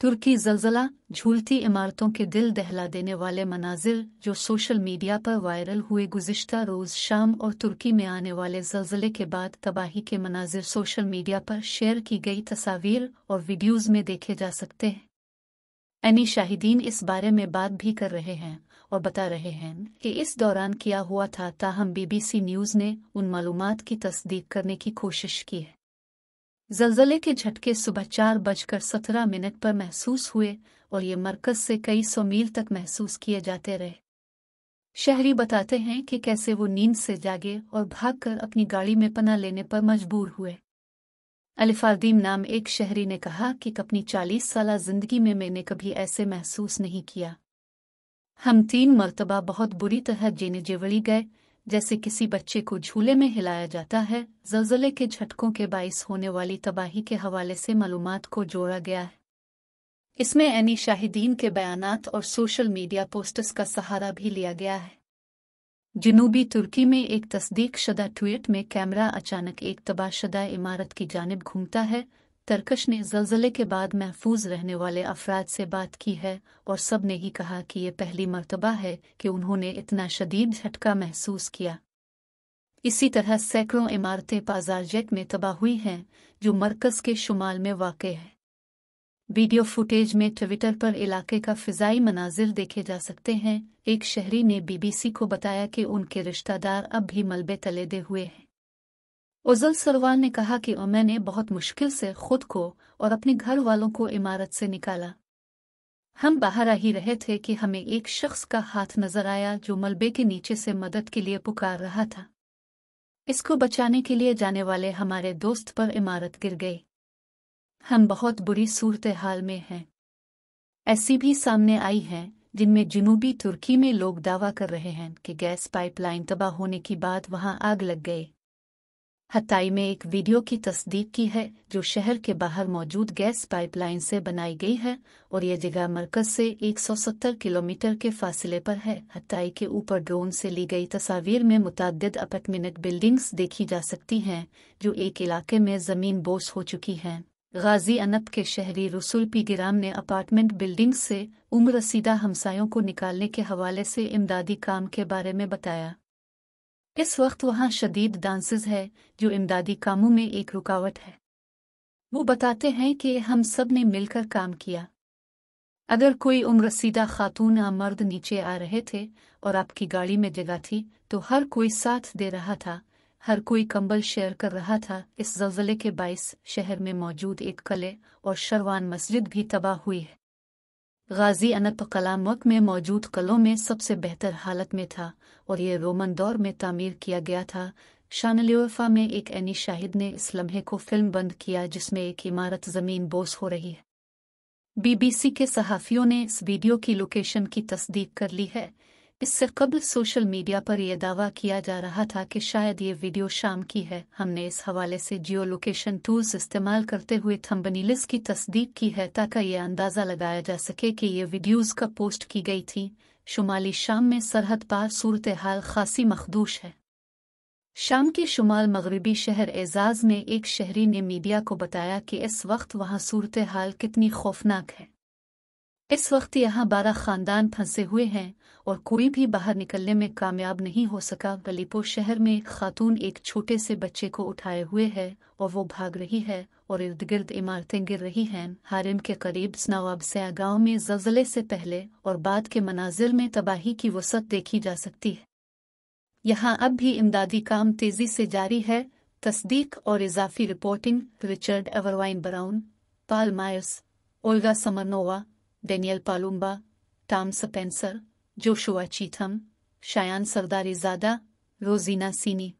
तुर्की जलजला झूलती इमारतों के दिल दहला देने वाले मनाजिर, जो सोशल मीडिया पर वायरल हुए गुजश्ता रोज़ शाम और तुर्की में आने वाले जलजले के बाद तबाही के मनाजिर सोशल मीडिया पर शेयर की गई तस्वीर और वीडियोज़ में देखे जा सकते हैं। एनी शाहिदीन इस बारे में बात भी कर रहे हैं और बता रहे हैं कि इस दौरान किया हुआ था, ताहम बीबीसी न्यूज़ ने उन मालूम की तस्दीक करने की कोशिश की है। जलजले के झटके सुबह चार बजकर सत्रह मिनट पर महसूस हुए और ये मरकज से कई सौ मील तक महसूस किए जाते रहे। शहरी बताते हैं कि कैसे वो नींद से जागे और भागकर अपनी गाड़ी में पना लेने पर मजबूर हुए। अलिफारदीम नाम एक शहरी ने कहा कि अपनी चालीस साल ज़िंदगी में मैंने कभी ऐसे महसूस नहीं किया। हम तीन मरतबा बहुत बुरी तरह जेने जेवड़ी गए जैसे किसी बच्चे को झूले में हिलाया जाता है, जलजले के झटकों के बाइस होने वाली तबाही के हवाले से मालूमात को जोड़ा गया है। इसमें एनी शाहिदीन के बयानात और सोशल मीडिया पोस्टर्स का सहारा भी लिया गया है। जनूबी तुर्की में एक तस्दीक शुदा ट्वीट में कैमरा अचानक एक तबाहशुदा इमारत की जानब घूमता है तरकश ने जलजले के बाद महफूज रहने वाले अफराद से बात की है और सबने ही कहा कि ये पहली मरतबा है कि उन्होंने इतना शदीद झटका महसूस किया। इसी तरह सैकड़ों इमारतें पाजारजेक में तबाह हुई हैं, जो मरकज के शुमाल में वाक़ है। वीडियो फुटेज में ट्विटर पर इलाके का फ़िज़ाई मनाजिर देखे जा सकते हैं। एक शहरी ने बीबीसी को बताया कि उनके रिश्तेदार अब भी मलबे तले दे हुए हैं। उजल सरवाल ने कहा कि मैंने बहुत मुश्किल से खुद को और अपने घर वालों को इमारत से निकाला। हम बाहर आ ही रहे थे कि हमें एक शख्स का हाथ नज़र आया जो मलबे के नीचे से मदद के लिए पुकार रहा था। इसको बचाने के लिए जाने वाले हमारे दोस्त पर इमारत गिर गई। हम बहुत बुरी सूरत हाल में हैं। ऐसी भी सामने आई हैं जिनमें जनूबी तुर्की में लोग दावा कर रहे हैं कि गैस पाइपलाइन तबाह होने की बाद वहाँ आग लग गई। हताई में एक वीडियो की तस्दीक की है, जो शहर के बाहर मौजूद गैस पाइपलाइन से बनाई गई है और यह जगह मरकज से 170 किलोमीटर के फासले पर है। हताई के ऊपर ड्रोन से ली गई तस्वीर में मुतद अपार्टमेंट बिल्डिंग्स देखी जा सकती हैं, जो एक इलाके में ज़मीन बोस हो चुकी हैं। गाजी अनप के शहरी रसुल पी गिराम ने अपार्टमेंट बिल्डिंग से उम्र रसीदा हमसायों को निकालने के हवाले से इमदादी काम के बारे में बताया। इस वक्त वहाँ शदीद डांसेस है, जो इमदादी कामों में एक रुकावट है। वो बताते हैं कि हम सबने मिलकर काम किया। अगर कोई उम्र सीधा खातून या मर्द नीचे आ रहे थे और आपकी गाड़ी में जगह थी तो हर कोई साथ दे रहा था, हर कोई कंबल शेयर कर रहा था। इस जल्जले के बाइस शहर में मौजूद एक कले और शरवान मस्जिद भी तबाह हुई है। गाजी अनत कलामक में मौजूद कलों में सबसे बेहतर हालत में था और ये रोमन दौर में तामीर किया गया था। शानलियोफा में एक एनी शाहिद ने इस लम्हे को फ़िल्म बंद किया जिसमें एक इमारत ज़मीन बोस हो रही है। बीबीसी के सहाफ़ियों ने इस वीडियो की लोकेशन की तस्दीक कर ली है। इससे कबल सोशल मीडिया पर यह दावा किया जा रहा था कि शायद ये वीडियो शाम की है? हमने इस हवाले से जियो लोकेशन टूल्स इस्तेमाल करते हुए थम्बनीलिस की तस्दीक की है ताकि ये अंदाज़ा लगाया जा सके कि ये वीडियोज़ कब पोस्ट की गई थी? शुमाली शाम में सरहद पार सूरत हाल खासी मखदूश है। शाम के शुमाल मगरबी शहर एजाज में एक शहरी ने मीडिया को बताया कि इस वक्त वहाँ सूरत हाल कितनी खौफनाक है। इस वक्त यहाँ बारह खानदान फंसे हुए हैं और कोई भी बाहर निकलने में कामयाब नहीं हो सका। गलीपो शहर में खातून एक छोटे से बच्चे को उठाए हुए है और वो भाग रही है और इर्द गिर्द इमारतें गिर रही हैं। हारिम के करीब स्नावाब से गाँव में जलजले से पहले और बाद के मनाजिर में तबाही की वसत देखी जा सकती है। यहाँ अब भी इमदादी काम तेज़ी से जारी है। तस्दीक और इजाफी reporting, Richard एवरवाइन Brown, Paul Myers Olga Smirnova Daniel Palumba, Tom Spencer, Joshua Cheatham, Cheyenne Sardarizada, Rosina Sini.